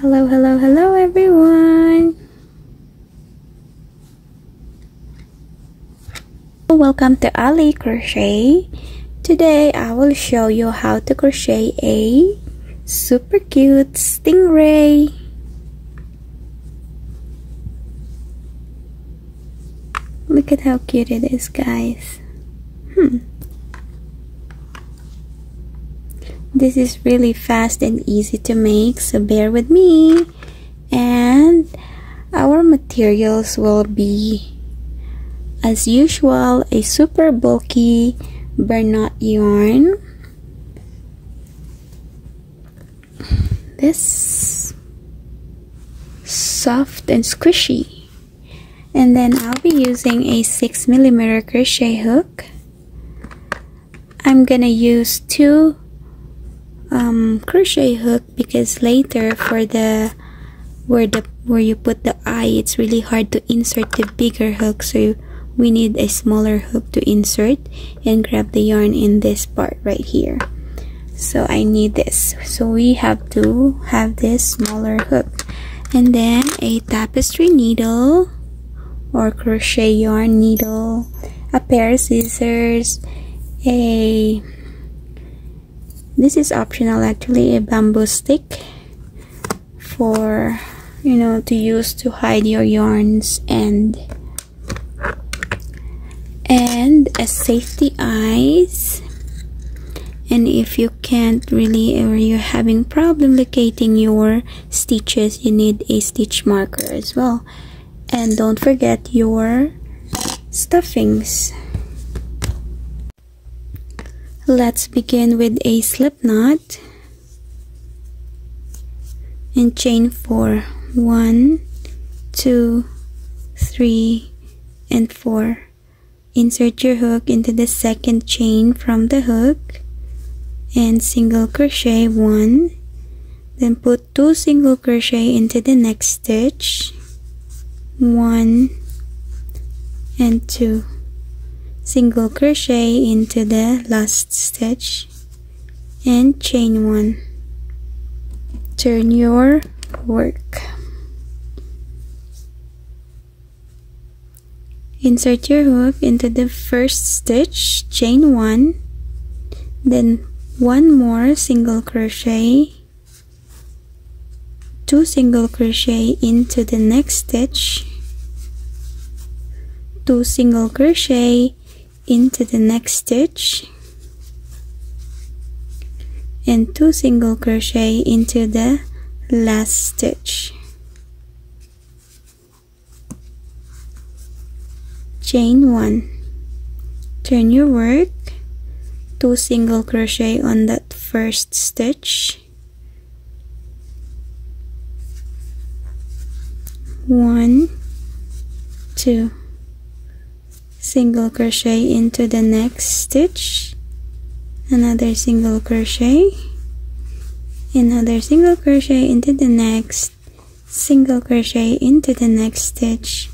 Hello, hello, hello everyone! Welcome to Allee Crochet. Today I will show you how to crochet a super cute stingray. Look at how cute it is guys. Hmm. This is really fast and easy to make, so bear with me. And our materials will be, as usual, a super bulky Bernat yarn. This soft and squishy. And then I'll be using a 6 millimeter crochet hook. I'm gonna use two um, crochet hook because later for the where the where you put the eye it's really hard to insert the bigger hook. So we need a smaller hook to insert and grab the yarn in this part right here. So I need this. So we have to have this smaller hook. And then a tapestry needle or crochet yarn needle a pair of scissors a this is optional actually a bamboo stick for you know to use to hide your yarns and and a safety eyes. And if you can't really or you're having problem locating your stitches you need a stitch marker as well. And don't forget your stuffings Let's begin with a slip knot and chain four. One, two, three, and four. Insert your hook into the second chain from the hook and single crochet one. Then put two single crochet into the next stitch. One and two single crochet into the last stitch and chain one. Turn your work. Insert your hook into the first stitch chain one then one more single crochet two single crochet into the next stitch two single crochet into the next stitch. And two single crochet into the last stitch. Chain one. Turn your work. Two single crochet on that first stitch. One two single crochet into the next stitch. Another single crochet. Another single crochet into the next. Single crochet into the next stitch.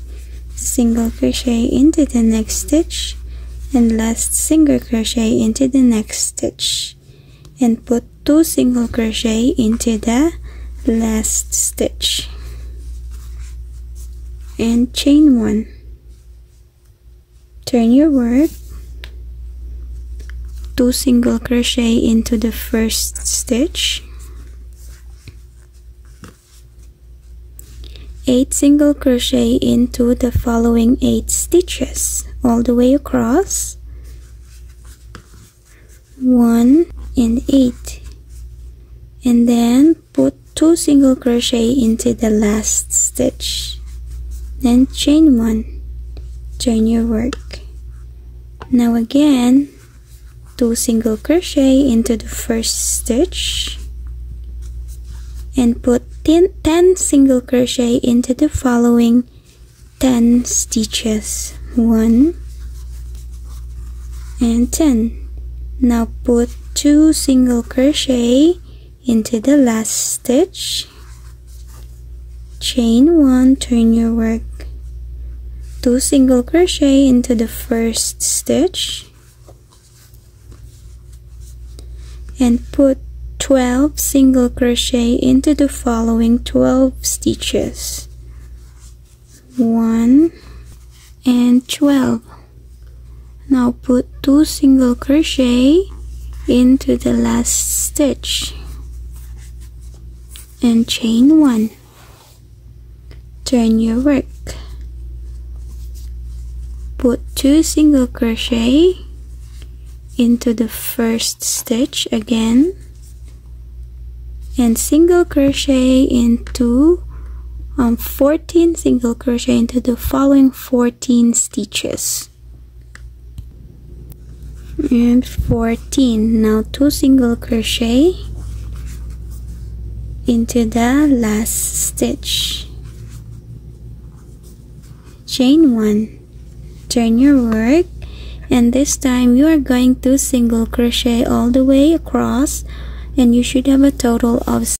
Single crochet into the next stitch. And last single crochet into the next stitch. And put two single crochet into the last stitch. And chain one turn your work two single crochet into the first stitch. Eight single crochet into the following eight stitches all the way across. One and eight. And then put two single crochet into the last stitch. Then chain one. Turn your work now again two single crochet into the first stitch and put 10, 10 single crochet into the following 10 stitches. 1 and 10 now put 2 single crochet into the last stitch. Chain 1 turn your work two single crochet into the first stitch. And put 12 single crochet into the following 12 stitches. 1 and 12 now put 2 single crochet into the last stitch. And chain 1 turn your work put 2 single crochet into the first stitch again and single crochet into um, 14 single crochet into the following 14 stitches. And 14 now 2 single crochet into the last stitch. Chain 1 turn your work. And this time you are going to single crochet all the way across. And you should have a total of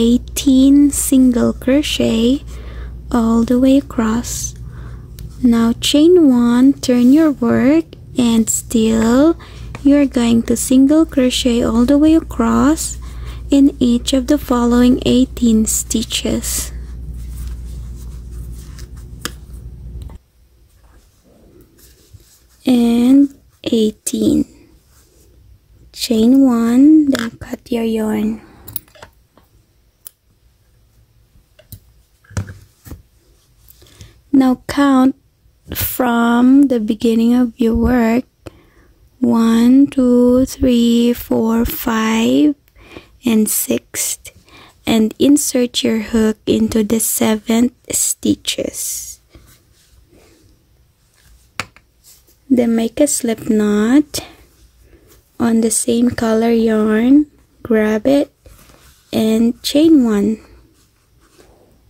18 single crochet all the way across. Now chain one turn your work. And still you're going to single crochet all the way across in each of the following 18 stitches and 18 chain one then cut your yarn. Now count from the beginning of your work. One two three four five and six and insert your hook into the seventh stitches then make a slip knot on the same color yarn. Grab it and chain one.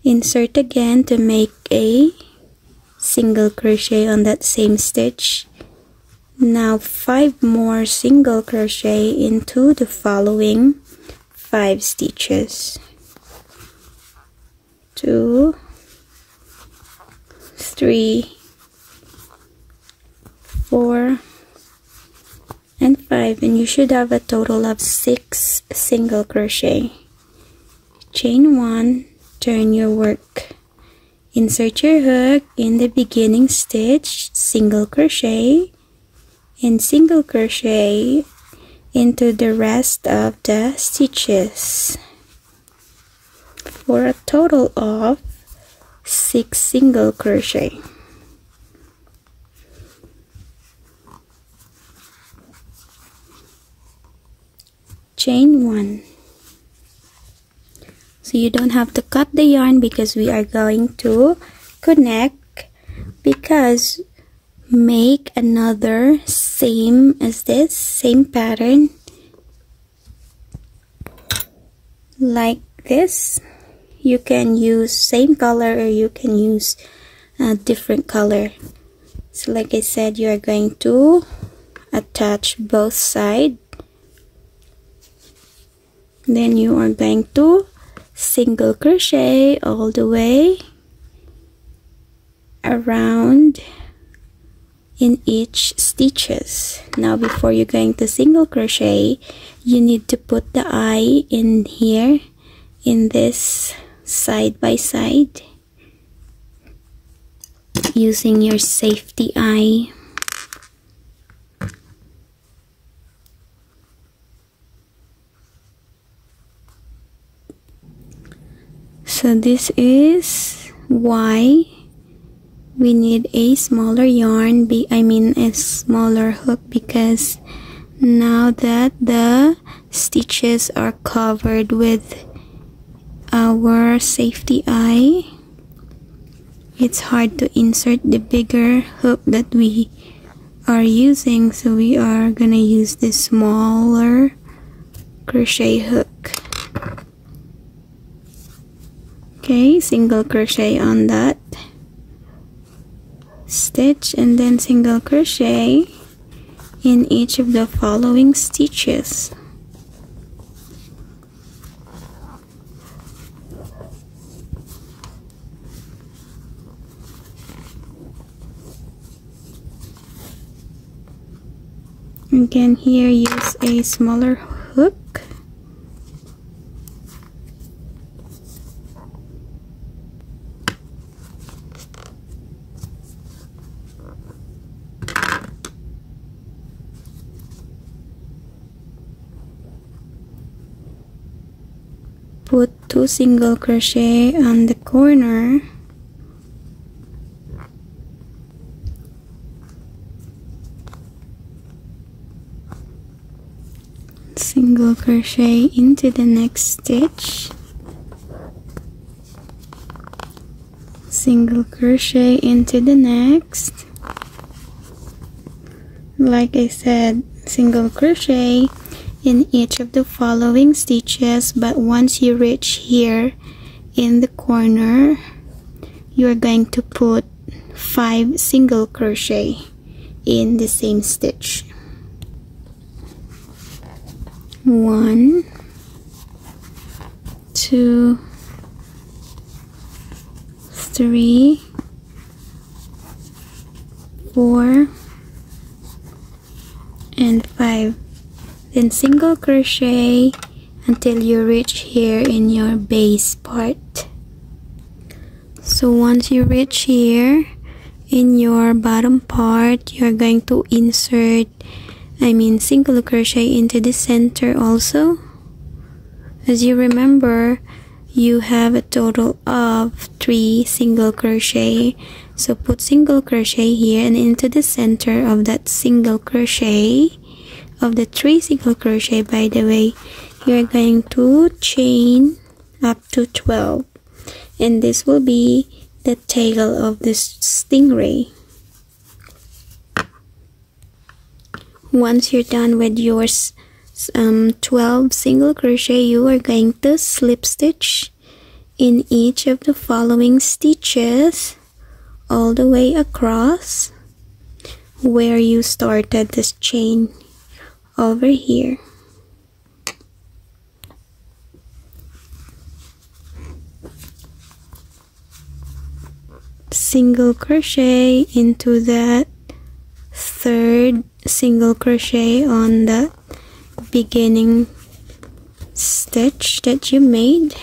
Insert again to make a single crochet on that same stitch. Now five more single crochet into the following five stitches. Two three four and 5 and you should have a total of 6 single crochet. Chain 1 turn your work. Insert your hook in the beginning stitch single crochet and single crochet into the rest of the stitches. For a total of 6 single crochet chain one. So you don't have to cut the yarn because we are going to connect because make another same as this same pattern? Like this. You can use same color or you can use a different color. So like I said you are going to attach both sides then you are going to single crochet all the way around in each stitches. Now before you're going to single crochet you need to put the eye in here in this side by side using your safety eye so this is why we need a smaller yarn be I mean a smaller hook because now that the stitches are covered with our safety eye it's hard to insert the bigger hook that we are using. So we are gonna use this smaller crochet hook okay single crochet on that. Stitch and then single crochet in each of the following stitches. Again here use a smaller hook put two single crochet on the corner. Single crochet into the next stitch. Single crochet into the next. Like I said single crochet in each of the following stitches but once you reach here in the corner you're going to put five single crochet in the same stitch. One two three four and five then single crochet until you reach here in your base part. So once you reach here in your bottom part you're going to insert I mean single crochet into the center also. As you remember you have a total of three single crochet. So put single crochet here and into the center of that single crochet of the three single crochet by the way you're going to chain up to 12 and this will be the tail of this stingray. Once you're done with your um, 12 single crochet you are going to slip stitch in each of the following stitches all the way across where you started this chain over here. Single crochet into that third single crochet on the beginning stitch that you made.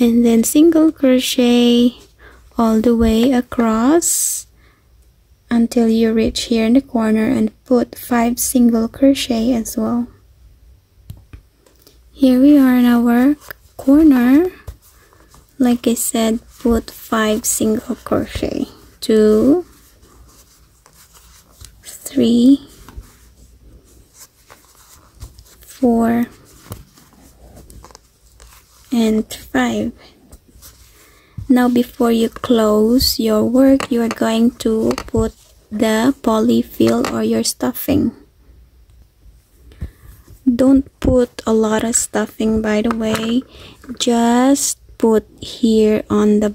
And then single crochet all the way across until you reach here in the corner and put five single crochet as well. Here we are in our corner. Like I said put five single crochet. Two. Three. Four. And five now before you close your work you are going to put the polyfill or your stuffing. Don't put a lot of stuffing by the way. Just put here on the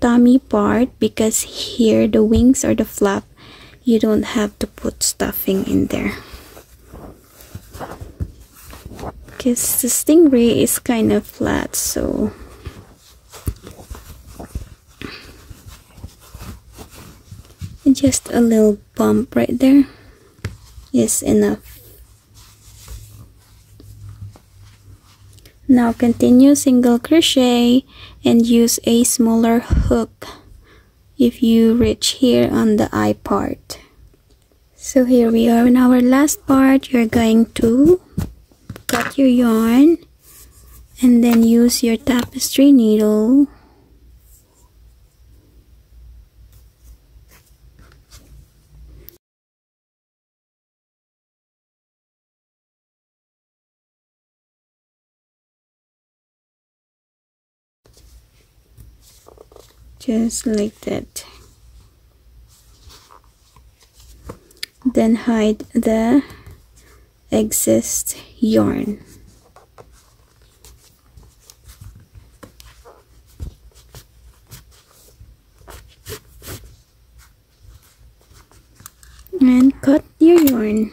tummy part because here the wings or the flap you don't have to put stuffing in there. Because the stingray is kind of flat so just a little bump right there. Is enough. Now continue single crochet and use a smaller hook if you reach here on the eye part. So here we are in our last part. You're going to cut your yarn and then use your tapestry needle just like that. Then hide the excess yarn. And cut your yarn.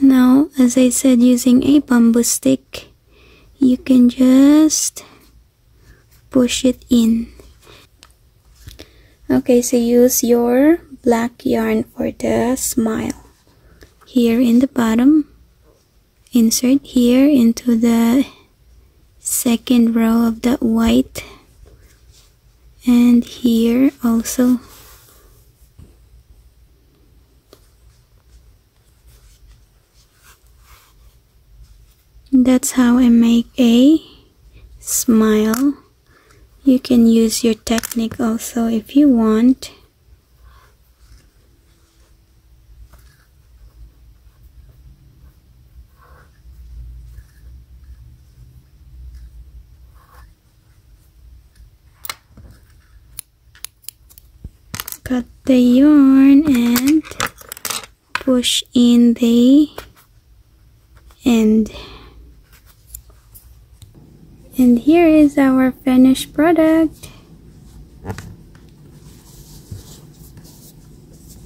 Now as I said using a bamboo stick you can just push it in. Okay so use your black yarn for the smile. Here in the bottom insert here into the second row of the white. And here also. That's how I make a smile you can use your technique also if you want. Cut the yarn and push in the end and here is our finished product.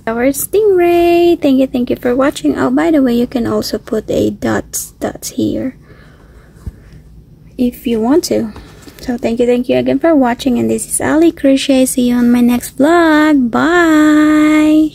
Our stingray. Thank you thank you for watching. Oh by the way you can also put a dots dots here if you want to. So thank you thank you again for watching and this is Allee Crochet. See you on my next vlog. Bye.